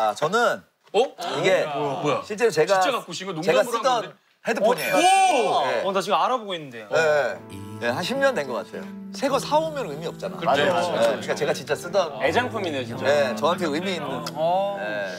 아, 저는 어? 이게 아, 뭐야? 실제로 제가 진짜 갖고 오신 거 제가 농담으로 한 쓰던 헤드폰이에요. 어, 예. 오! 네. 어, 나 지금 알아보고 있는데. 네. 예. 네, 예, 한 10년 된 것 같아요. 새 거 사오면 의미 없잖아. 그렇죠. 맞아요, 맞아요. 네, 그러니까 제가 진짜 쓰던 애장품이네요, 진짜. 네, 저한테 의미 있는 어. 네.